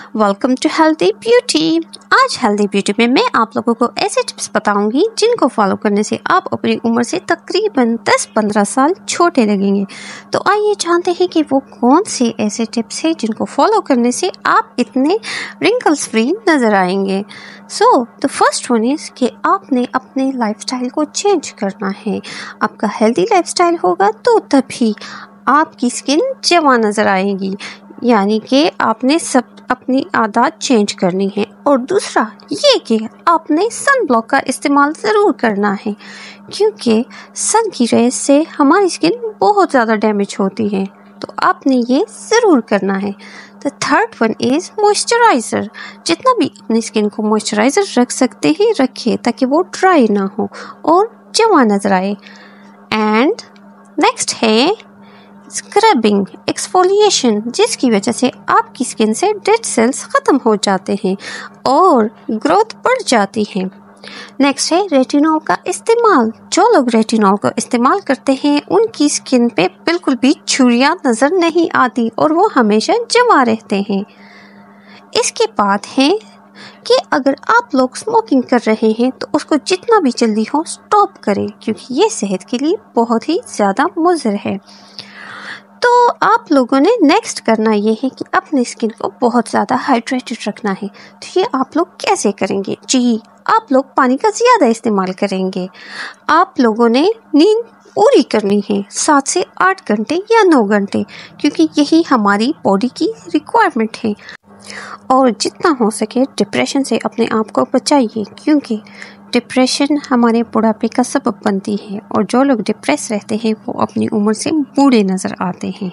Welcome to healthy beauty आज healthy beauty में मैं आप लोगों को ऐसे टिप्स बताऊँगी जिनको फॉलो करने से आप अपनी उम्र से तकरीबन 10-15 साल छोटे लगेंगे। तो आइए जानते हैं कि वो कौन से ऐसे टिप्स हैं जिनको फॉलो करने से आप इतने रिंकल्स फ्री नज़र आएँगे। So the first one is कि आपने अपने लाइफस्टाइल को चेंज करना है। आपका हेल्दी लाइफस्टाइल होगा तो तभी आपकी स्किन जवान नज़र आएगी। यानी कि आपने सब अपनी आदत चेंज करनी है। और दूसरा ये कि आपने सन ब्लॉक का इस्तेमाल ज़रूर करना है, क्योंकि सन की रेस से हमारी स्किन बहुत ज़्यादा डैमेज होती है। तो आपने ये ज़रूर करना है। The third one is moisturiser जितना भी अपनी स्किन को मॉइस्चराइज़र रख सकते हैं, रखिए, ताकि वो ड्राई ना हो और जमा नज़र आए। एंड नेक्स्ट है स्क्रबिंग एक्सफोलिएशन जिसकी वजह से आपकी स्किन से डेड सेल्स ख़त्म हो जाते हैं और ग्रोथ बढ़ जाती है। नेक्स्ट है रेटिनॉल का इस्तेमाल। जो लोग रेटिनॉल का इस्तेमाल करते हैं, उनकी स्किन पे बिल्कुल भी छुरियाँ नज़र नहीं आती और वो हमेशा जमा रहते हैं। इसके बाद है कि अगर आप लोग स्मोकिंग कर रहे हैं तो उसको जितना भी जल्दी हो स्टॉप करें, क्योंकि ये सेहत के लिए बहुत ही ज़्यादा मुजर है। तो आप लोगों ने नेक्स्ट करना ये है कि अपनी स्किन को बहुत ज़्यादा हाइड्रेटेड रखना है। तो ये आप लोग कैसे करेंगे? जी, आप लोग पानी का ज़्यादा इस्तेमाल करेंगे। आप लोगों ने नींद पूरी करनी है, सात से आठ घंटे या नौ घंटे, क्योंकि यही हमारी बॉडी की रिक्वायरमेंट है। और जितना हो सके डिप्रेशन से अपने आप को बचाइए, क्योंकि डिप्रेशन हमारे बुढ़ापे का सबब बनती है और जो लोग डिप्रेस रहते हैं, वो अपनी उम्र से बूढ़े नज़र आते हैं।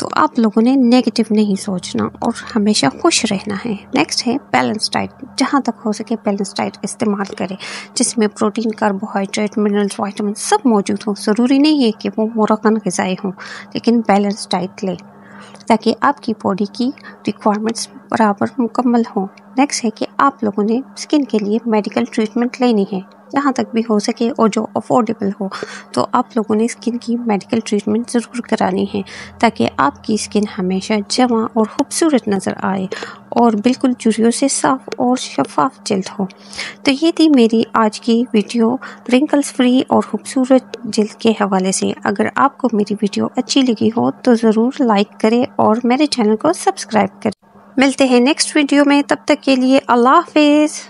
तो आप लोगों ने नेगेटिव नहीं सोचना और हमेशा खुश रहना है। नेक्स्ट है बैलेंस डाइट जहाँ तक हो सके बैलेंस डाइट इस्तेमाल करें, जिसमें प्रोटीन कार्बोहाइड्रेट मिनरल्स वाइटामिन सब मौजूद हों। ज़रूरी नहीं है कि वो मोरकन गज़ाएँ हों, लेकिन बैलेंस डाइट लें। ताकि आपकी बॉडी की रिक्वायरमेंट्स बराबर मुकम्मल हों। नेक्स्ट है कि आप लोगों ने स्किन के लिए मेडिकल ट्रीटमेंट लेनी है। जहाँ तक भी हो सके और जो अफोर्डेबल हो तो आप लोगों ने स्किन की मेडिकल ट्रीटमेंट ज़रूर करानी है, ताकि आपकी स्किन हमेशा जमा और खूबसूरत नज़र आए और बिल्कुल चुरियों से साफ़ और शफाफ जल्द हो। तो ये थी मेरी आज की वीडियो रिंकल्स फ्री और ख़ूबसूरत जल्द के हवाले से। अगर आपको मेरी वीडियो अच्छी लगी हो तो ज़रूर लाइक करें और मेरे चैनल को सब्सक्राइब करें। मिलते हैं नेक्स्ट वीडियो में, तब तक के लिए अल्लाह हाफिज़।